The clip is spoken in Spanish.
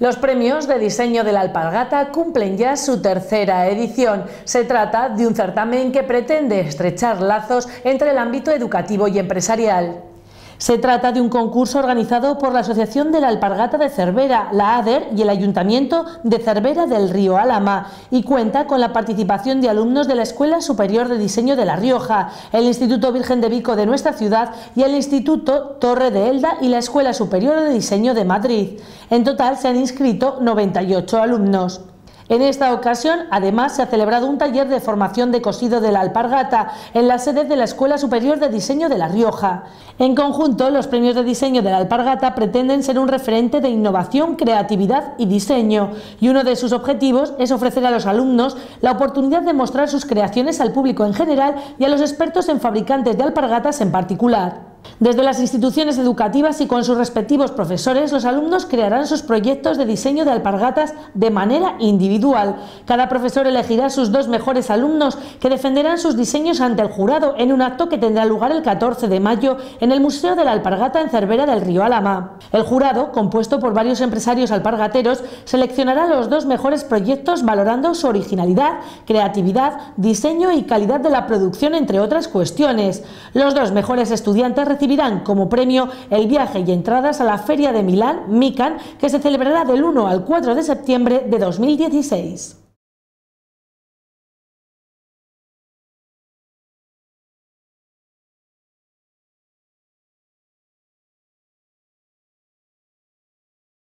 Los premios de diseño de la alpargata cumplen ya su tercera edición. Se trata de un certamen que pretende estrechar lazos entre el ámbito educativo y empresarial. Se trata de un concurso organizado por la Asociación de la Alpargata de Cervera, la ADER y el Ayuntamiento de Cervera del Río Álama y cuenta con la participación de alumnos de la Escuela Superior de Diseño de La Rioja, el Instituto Virgen de Vico de nuestra ciudad y el Instituto Torre de Elda y la Escuela Superior de Diseño de Madrid. En total se han inscrito 98 alumnos. En esta ocasión, además, se ha celebrado un taller de formación de cosido de la alpargata en la sede de la Escuela Superior de Diseño de La Rioja. En conjunto, los premios de diseño de la alpargata pretenden ser un referente de innovación, creatividad y diseño, y uno de sus objetivos es ofrecer a los alumnos la oportunidad de mostrar sus creaciones al público en general y a los expertos en fabricantes de alpargatas en particular. Desde las instituciones educativas y con sus respectivos profesores, los alumnos crearán sus proyectos de diseño de alpargatas de manera individual. Cada profesor elegirá sus dos mejores alumnos que defenderán sus diseños ante el jurado en un acto que tendrá lugar el 14 de mayo en el Museo de la Alpargata en Cervera del Río Alama. El jurado, compuesto por varios empresarios alpargateros, seleccionará los dos mejores proyectos valorando su originalidad, creatividad, diseño y calidad de la producción, entre otras cuestiones. Los dos mejores estudiantes recibirán como premio el viaje y entradas a la Feria de Milán, MICAN, que se celebrará del 1 al 4 de septiembre de 2016.